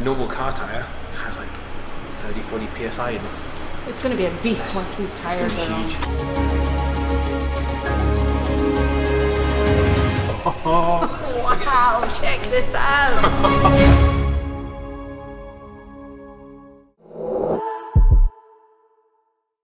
normal car tire has like 30, 40 psi in it. It's going to be a beast Yes. once these tires gonna are on. Oh, Wow, check this out.